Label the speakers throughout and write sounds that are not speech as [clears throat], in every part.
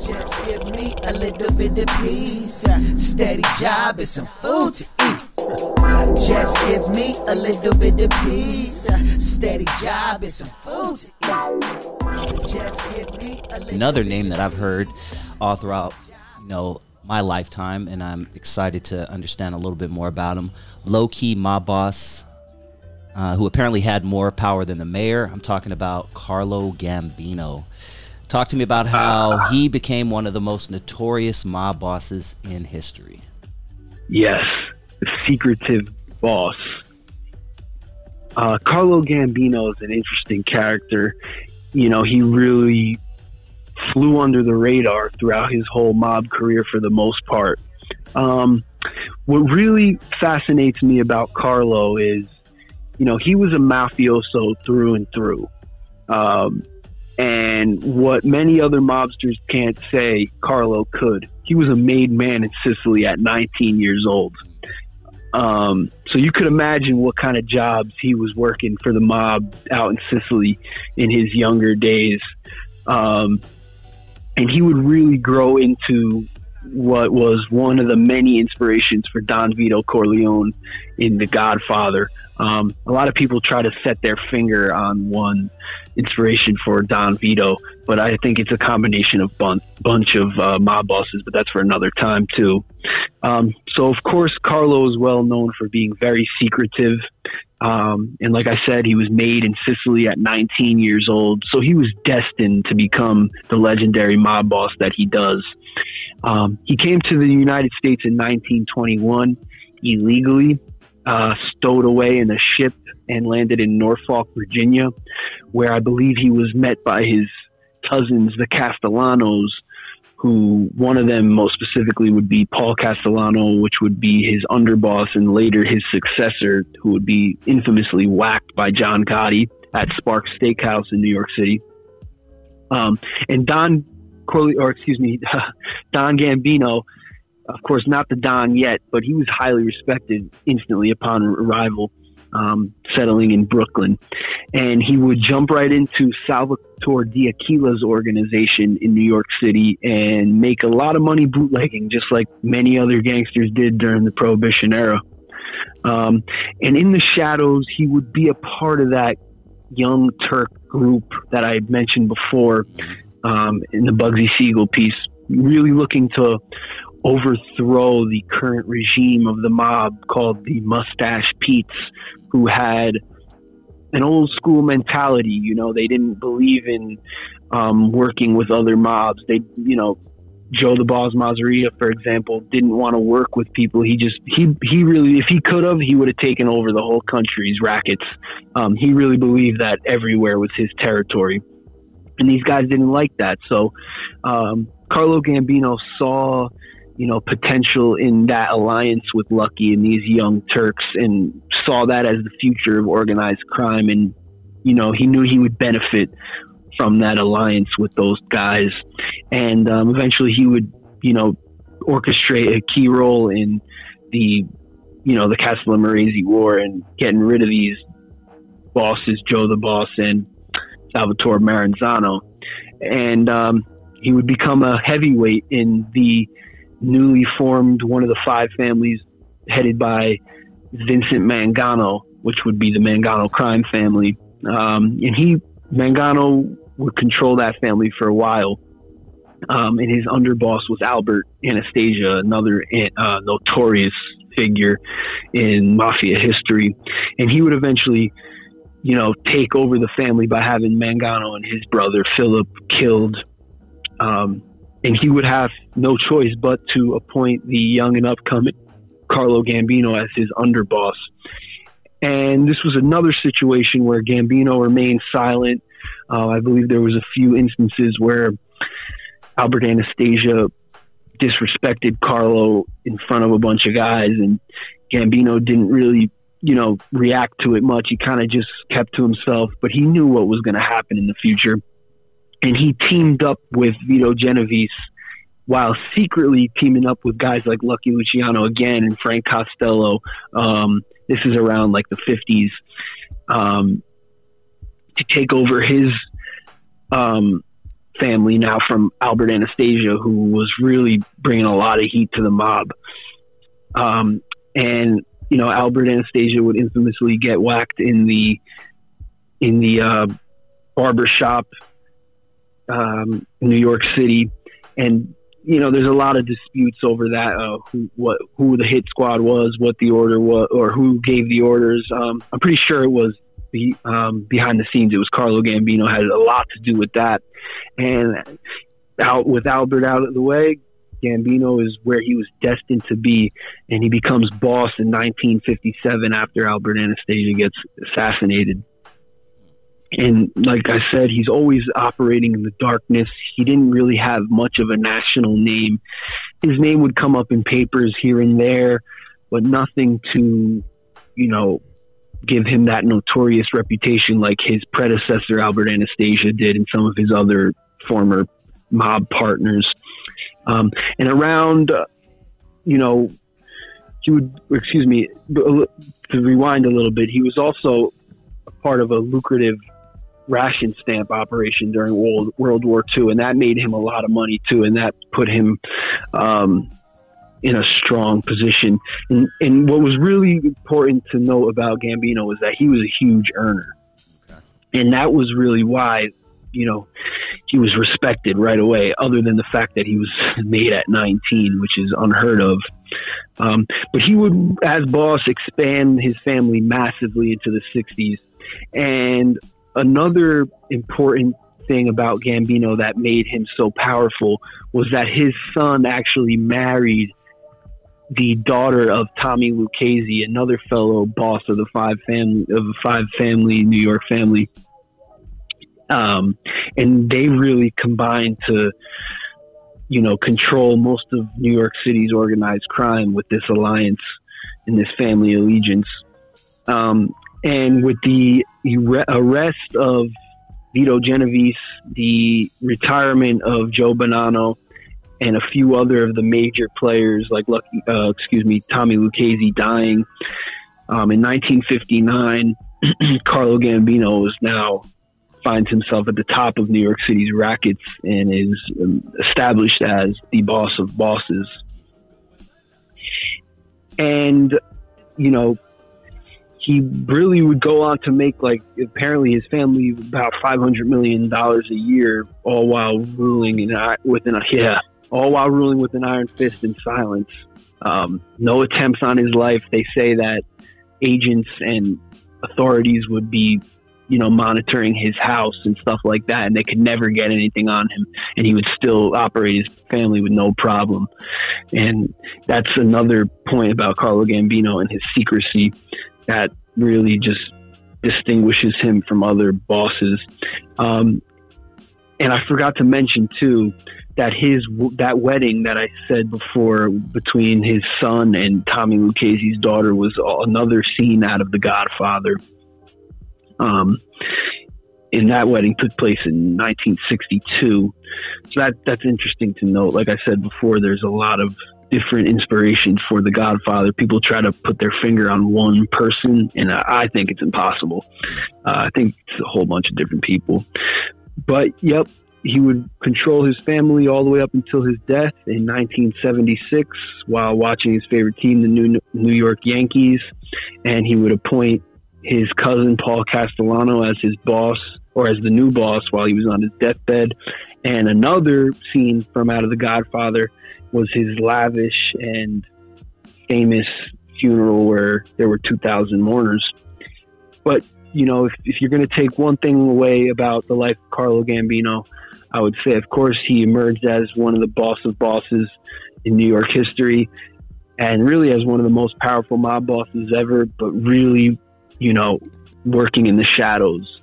Speaker 1: Just give me a little bit of peace, steady job and some food to eat. Just give me a little bit of peace, steady job and some food to eat. Just give me a little
Speaker 2: Another name that I've heard all throughout, you know, my lifetime, and I'm excited to understand a little bit more about him. Low key mob boss, uh, who apparently had more power than the mayor. I'm talking about Carlo Gambino. Talk to me about how he became one of the most notorious mob bosses in history.
Speaker 3: Yes, the secretive boss. Uh, Carlo Gambino is an interesting character. You know, he really flew under the radar throughout his whole mob career for the most part. Um, what really fascinates me about Carlo is, you know, he was a mafioso through and through. Um, and what many other mobsters can't say, Carlo could. He was a made man in Sicily at 19 years old. Um, so you could imagine what kind of jobs he was working for the mob out in Sicily in his younger days. Um, and he would really grow into what was one of the many inspirations for Don Vito Corleone in The Godfather. Um, a lot of people try to set their finger on one inspiration for Don Vito, but I think it's a combination of bun- bunch of uh, mob bosses. But that's for another time too. Um, so of course, Carlo is well known for being very secretive. Um, and like I said, he was made in Sicily at 19 years old. So he was destined to become the legendary mob boss that he does. Um, he came to the United States in 1921 illegally, uh, stowed away in a ship and landed in Norfolk, Virginia, where I believe he was met by his cousins, the Castellanos, who one of them most specifically would be Paul Castellano, which would be his underboss and later his successor, who would be infamously whacked by John Gotti at Sparks Steakhouse in New York City. Um, and Don Corley, or excuse me, [laughs] Don Gambino, of course, not the Don yet, but he was highly respected instantly upon arrival, um, settling in Brooklyn. And he would jump right into Salvatore D'Aquila's organization in New York City and make a lot of money bootlegging, just like many other gangsters did during the Prohibition era. Um, and in the shadows, he would be a part of that young Turk group that I mentioned before um, in the Bugsy Siegel piece, really looking to overthrow the current regime of the mob called the Mustache Pete's, who had an old school mentality. You know, they didn't believe in um, working with other mobs. They, you know, Joe the Boss Masseria, for example, didn't want to work with people. He just he he really, if he could have, he would have taken over the whole country's rackets. Um, he really believed that everywhere was his territory, and these guys didn't like that. So um, Carlo Gambino saw, you know, potential in that alliance with Lucky and these young Turks, and saw that as the future of organized crime. And you know, he knew he would benefit from that alliance with those guys, and um, eventually he would, you know, orchestrate a key role in the, you know, the Castellammarese War and getting rid of these bosses, Joe the Boss and Salvatore Maranzano, and um, he would become a heavyweight in the newly formed one of the five families headed by Vincent Mangano, which would be the Mangano crime family. Um, and he, Mangano, would control that family for a while. Um, and his underboss was Albert Anastasia, another uh, notorious figure in mafia history. And he would eventually, you know, take over the family by having Mangano and his brother Philip killed. Um, and he would have no choice but to appoint the young and upcoming Carlo Gambino as his underboss. And this was another situation where Gambino remained silent. Uh, I believe there was a few instances where Albert Anastasia disrespected Carlo in front of a bunch of guys, and Gambino didn't really, you know, react to it much. He kind of just kept to himself, but he knew what was going to happen in the future, and he teamed up with Vito Genovese while secretly teaming up with guys like Lucky Luciano again and Frank Costello. Um, this is around like the 50s um, to take over his um, family now from Albert Anastasia, who was really bringing a lot of heat to the mob. Um, and you know, Albert Anastasia would infamously get whacked in the in the uh, barber shop, um, New York City, and you know, there's a lot of disputes over that, uh, who, what, who the hit squad was, what the order was, or who gave the orders. Um, I'm pretty sure it was the, um, behind the scenes. It was Carlo Gambino had a lot to do with that. And out with Albert out of the way, Gambino is where he was destined to be, and he becomes boss in 1957 after Albert Anastasia gets assassinated. And like I said, he's always operating in the darkness. He didn't really have much of a national name. His name would come up in papers here and there, but nothing to, you know, give him that notorious reputation like his predecessor, Albert Anastasia, did and some of his other former mob partners. Um, and around, uh, you know, he would, excuse me, to rewind a little bit, he was also part of a lucrative ration stamp operation during World World War II, and that made him a lot of money too, and that put him um, in a strong position. And, and, what was really important to note about Gambino was that he was a huge earner, okay. and that was really why you know he was respected right away. Other than the fact that he was made at 19, which is unheard of. Um, but he would, as boss, expand his family massively into the 60s. And another important thing about Gambino that made him so powerful was that his son actually married the daughter of Tommy Lucchese, another fellow boss of the five family of the five family New York family. Um, and they really combined to, you know, control most of New York City's organized crime with this alliance and this family allegiance. Um, and with the arrest of Vito Genovese, the retirement of Joe Bonanno, and a few other of the major players like Lucky, uh, excuse me, Tommy Lucchese dying um, in 1959. [clears throat] Carlo Gambino is now finds himself at the top of New York City's rackets and is um, established as the boss of bosses. And you know, he really would go on to make like apparently his family about five hundred million dollars a year, all while ruling in within a yeah, all while ruling with an iron fist in silence. Um, no attempts on his life. They say that agents and authorities would be, you know, monitoring his house and stuff like that, and they could never get anything on him, and he would still operate his family with no problem. And that's another point about Carlo Gambino and his secrecy that really just distinguishes him from other bosses. Um, and I forgot to mention too that his that wedding that I said before between his son and Tommy Lucchese's daughter was another scene out of The Godfather. Um, and that wedding took place in 1962. So that that's interesting to note. Like I said before, there's a lot of different inspirations for The Godfather. People try to put their finger on one person, and I think it's impossible. Uh, I think it's a whole bunch of different people. But yep, he would control his family all the way up until his death in 1976 while watching his favorite team, the New New York Yankees, and he would appoint his cousin Paul Castellano as his boss or as the new boss while he was on his deathbed. And another scene from Out of the Godfather was his lavish and famous funeral where there were 2,000 mourners. But, you know, if, if you're going to take one thing away about the life of Carlo Gambino, I would say, of course, he emerged as one of the boss of bosses in New York history and really as one of the most powerful mob bosses ever, but really, you know, working in the shadows.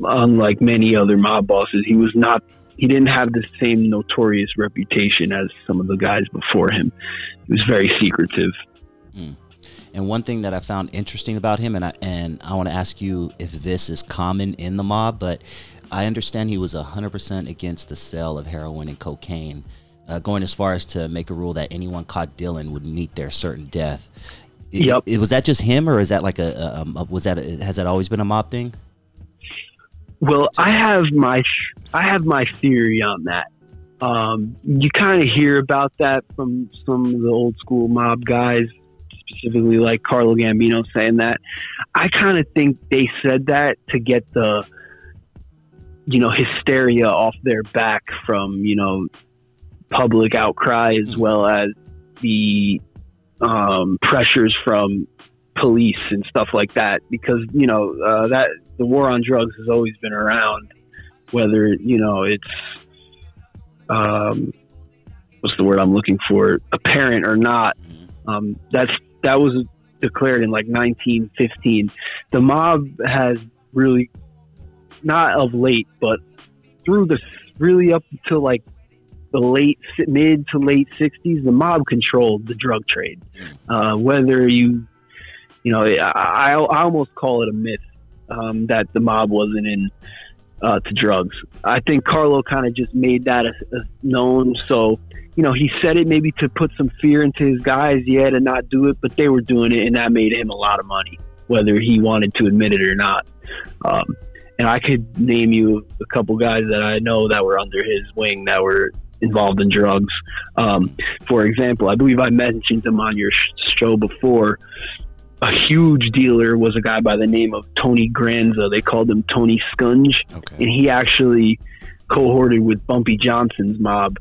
Speaker 3: Unlike many other mob bosses, he was not he didn't have the same notorious reputation as some of the guys before him. He was very secretive.
Speaker 2: Mm. And one thing that I found interesting about him, and I and I want to ask you if this is common in the mob, but I understand he was hundred percent against the sale of heroin and cocaine, uh, going as far as to make a rule that anyone caught dealing would meet their certain death.
Speaker 3: Yep.
Speaker 2: It, was that just him, or is that like a, a, a was that a, has that always been a mob thing?
Speaker 3: Well, I have my I have my theory on that. Um, you kind of hear about that from some of the old school mob guys, specifically like Carlo Gambino saying that. I kind of think they said that to get the you know hysteria off their back from you know public outcry as well as the um, pressures from police and stuff like that because you know uh, that the war on drugs has always been around whether you know it's um, what's the word I'm looking for? Apparent or not. Um, that's that was declared in like 1915 the mob has really not of late but through the really up until like the late mid to late 60s the mob controlled the drug trade. Uh, whether you you know, I, I almost call it a myth um, that the mob wasn't in uh, to drugs. I think Carlo kind of just made that a, a known. So, you know, he said it maybe to put some fear into his guys, yeah, to not do it, but they were doing it, and that made him a lot of money, whether he wanted to admit it or not. Um, and I could name you a couple guys that I know that were under his wing that were involved in drugs. Um, for example, I believe I mentioned him on your show before a huge dealer was a guy by the name of Tony Granza. They called him Tony Scunge, okay. and he actually cohorted with Bumpy Johnson's mob,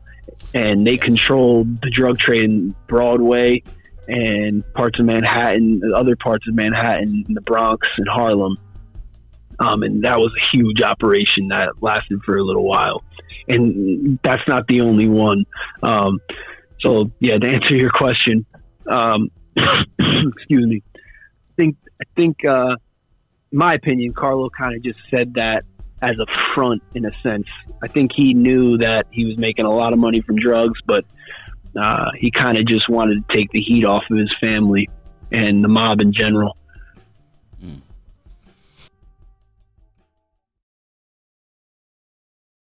Speaker 3: and they yes. controlled the drug trade in Broadway and parts of Manhattan, other parts of Manhattan, the Bronx and Harlem. Um, and that was a huge operation that lasted for a little while. And that's not the only one. Um, so, yeah, to answer your question, um, [coughs] excuse me think I think, uh, my opinion, Carlo kind of just said that as a front in a sense. I think he knew that he was making a lot of money from drugs, but uh, he kind of just wanted to take the heat off of his family and the mob in general.